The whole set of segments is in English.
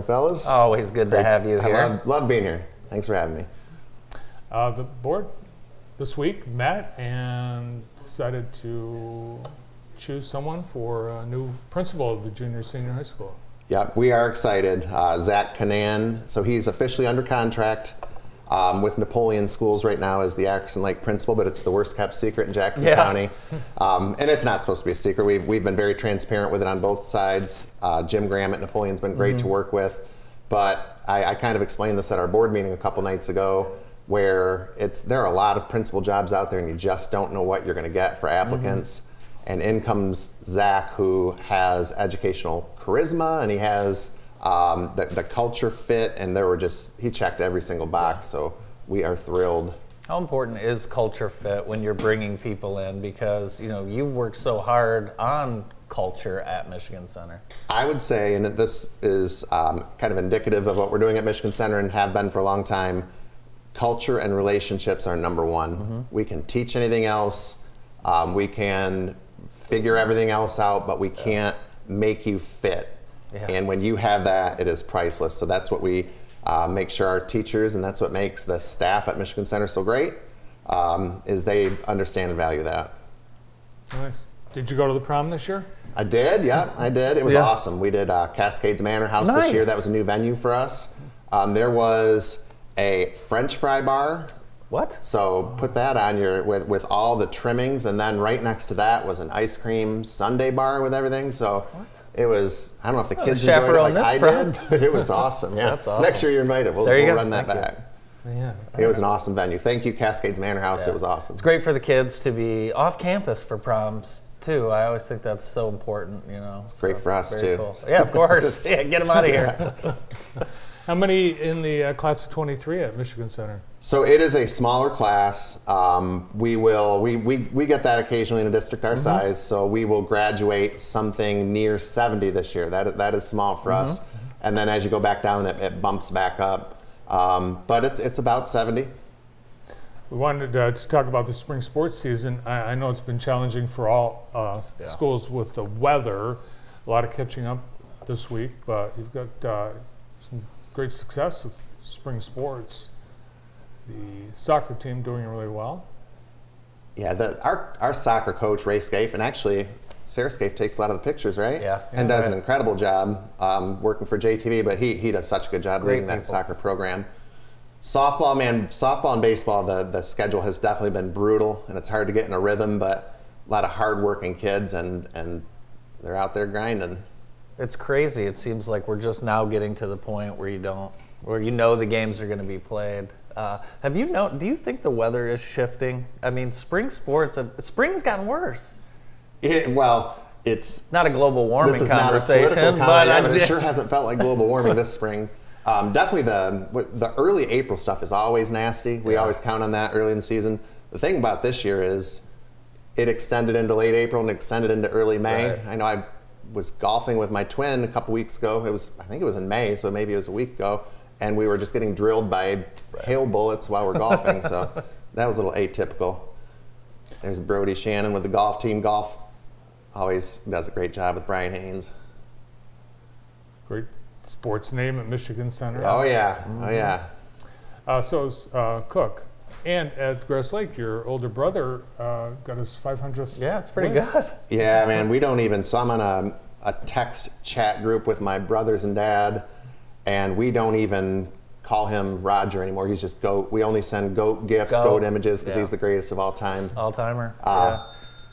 fellas. Always good to have you I here. love, love being here. Thanks for having me. Uh, the board this week met and decided to choose someone for a new principal of the junior senior high school. Yeah, we are excited. Uh, Zach Canan, so he's officially under contract um, with Napoleon Schools right now as the Atkinson Lake principal, but it's the worst kept secret in Jackson Yeah. County. Um, and it's not supposed to be a secret. We've, we've been very transparent with it on both sides. Uh, Jim Graham at Napoleon's been great to work with. But I, I kind of explained this at our board meeting a couple nights ago where it's there are a lot of principal jobs out there and you just don't know what you're going to get for applicants. And in comes Zach, who has educational charisma and he has um, the, the culture fit, and there were just he checked every single box. So we are thrilled. How important is culture fit when you're bringing people in? Because you know you've worked so hard on culture at Michigan Center. I would say, and this is um, kind of indicative of what we're doing at Michigan Center and have been for a long time. Culture and relationships are number one. We can teach anything else. Um, we can figure everything else out, but we can't make you fit. Yeah. And when you have that, it is priceless. So that's what we uh, make sure our teachers, and that's what makes the staff at Michigan Center so great, um, is they understand and value that. Nice. Did you go to the prom this year? I did, yeah, I did. It was Yeah. awesome. We did uh, Cascades Manor House this year. That was a new venue for us. Um, there was a French fry bar. What? So put that on your with with all the trimmings, and then right next to that was an ice cream sundae bar with everything. So it was. I don't know if the kids enjoyed it like I did, but it was awesome. Yeah. That's awesome. Next year you're invited. We'll, you we'll run that Thank you. back. Yeah. It was an awesome venue. Thank you, Cascades Manor House. It was awesome. It's great for the kids to be off campus for proms too. I always think that's so important. You know, it's great for us, too. Cool. Yeah, of course. yeah, get them out of here. How many in the uh, class of 23 at Michigan Center? So it is a smaller class. Um, we will we, we, we get that occasionally in a district our size. So we will graduate something near 70 this year. That that is small for us. And then as you go back down, it, it bumps back up. Um, but it's it's about 70. We wanted uh, to talk about the spring sports season. I, I know it's been challenging for all uh, schools with the weather. A lot of catching up this week, but you've got uh, some great success with spring sports. The soccer team doing really well. Yeah, the, our our soccer coach Ray Scaife, and actually Sarah Scaife takes a lot of the pictures, right? Yeah. and does an incredible job um, working for JTV. But he he does such a good job Great leading that soccer program. Softball, man, softball and baseball, the the schedule has definitely been brutal, and it's hard to get in a rhythm. But a lot of hardworking kids, and and they're out there grinding. It's crazy. It seems like we're just now getting to the point where you don't, where you know the games are going to be played. Uh, have you know? Do you think the weather is shifting? I mean, spring sports. uh, Spring's gotten worse. It, well, it's Not a global warming this is not a conversation, political but, I but it sure hasn't felt like global warming this spring. Um, definitely the the early April stuff is always nasty. We Yeah. always count on that early in the season. The thing about this year is it extended into late April and extended into early May. Right. I know I was golfing with my twin a couple weeks ago. It was I think it was in May, so maybe it was a week ago, and we were just getting drilled by hail bullets while we're golfing. so that was a little atypical. There's Brody Shannon with the golf team. Golf always does a great job with Brian Haynes. Great sports name at Michigan Center. Oh yeah, oh yeah. Uh, so uh, Cook. And at Grass Lake, your older brother uh, got his 500th. yeah, it's pretty win. good. Yeah, man, we don't even. So I'm on a, a text chat group with my brothers and dad, and we don't even call him Roger anymore. He's just Goat. We only send Goat gifts, Goat. Goat images, because Yeah. he's the greatest of all time. All timer. Uh,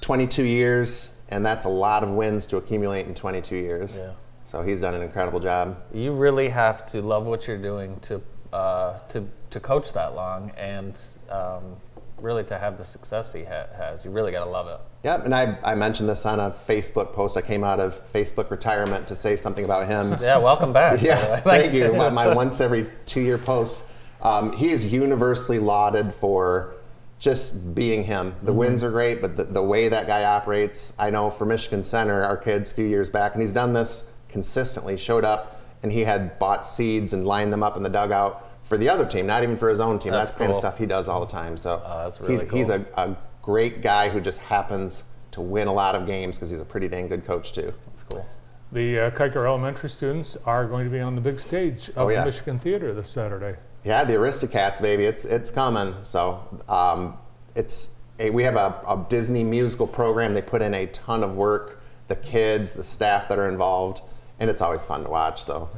22 years, and that's a lot of wins to accumulate in 22 years. Yeah. So he's done an incredible job. You really have to love what you're doing to uh, to to coach that long, and um, really to have the success he ha- has. You really got to love it. Yep, and I, I mentioned this on a Facebook post. I came out of Facebook retirement to say something about him. Yeah, welcome back. Yeah, thank you. My, my once every two year post. Um, he is universally lauded for just being him. The wins are great, but the, the way that guy operates, I know for Michigan Center, our kids a few years back, and he's done this consistently, showed up and he had bought seeds and lined them up in the dugout for the other team, not even for his own team. That's That's, kind of stuff he does all the time. So that's really he's, he's a, a great guy who just happens to win a lot of games because he's a pretty dang good coach, too. That's cool. the uh, Keicher Elementary students are going to be on the big stage of Oh, yeah. the Michigan Theater this Saturday. Yeah, the Aristocats, baby, it's it's coming. So um, it's a, we have a, a Disney musical program. They put in a ton of work. The kids, the staff that are involved, and it's always fun to watch. So,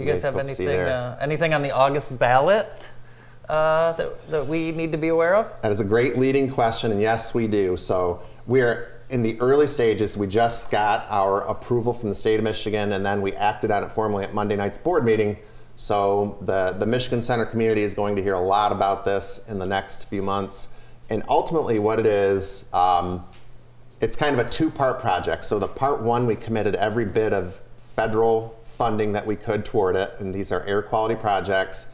Do you guys have hope to see anything uh, anything on the August ballot uh, that, that we need to be aware of? That is a great leading question, and yes, we do. So we're in the early stages. We just got our approval from the state of Michigan, and then we acted on it formally at Monday night's board meeting. So the, the Michigan Center community is going to hear a lot about this in the next few months. And ultimately, what it is, um, it's kind of a two-part project. So the part one, we committed every bit of federal funding that we could toward it, and these are air quality projects.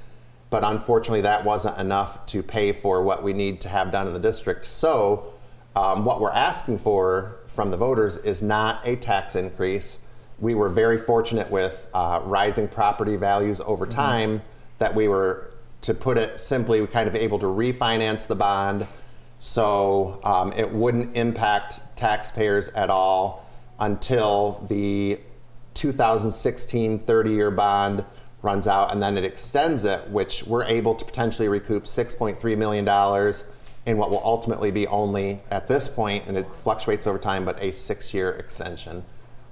But unfortunately, that wasn't enough to pay for what we need to have done in the district. So um, what we're asking for from the voters is not a tax increase. We were very fortunate with uh, rising property values over time that we were, to put it simply, kind of able to refinance the bond so um, it wouldn't impact taxpayers at all until the 2016 30 year bond runs out and then it extends it, which we're able to potentially recoup $6.3 million in what will ultimately be only at this point, and it fluctuates over time, but a six year extension,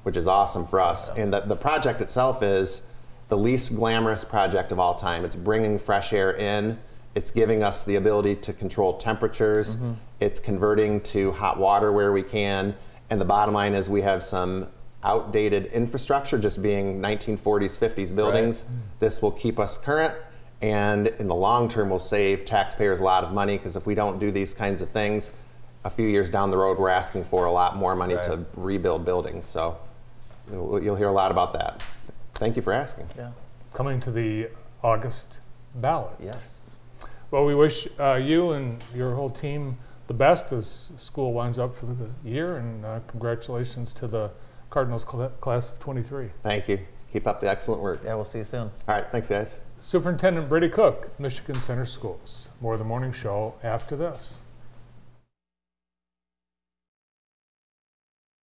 which is awesome for us. And the, the project itself is the least glamorous project of all time. It's bringing fresh air in. It's giving us the ability to control temperatures. Mm-hmm. It's converting to hot water where we can. And the bottom line is we have some outdated infrastructure, just being 1940s, 50s buildings. This will keep us current. And in the long term, will save taxpayers a lot of money because if we don't do these kinds of things, a few years down the road, we're asking for a lot more money to rebuild buildings. So you'll you'll hear a lot about that. Thank you for asking. Yeah. Coming to the August ballot. Yes. Well, we wish uh, you and your whole team the best as school winds up for the year, and uh, congratulations to the Cardinals cla- class of 23. Thank you. Keep up the excellent work. Yeah, we'll see you soon. All right, thanks, guys. Superintendent Brady Cook, Michigan Center Schools. More of the morning show after this.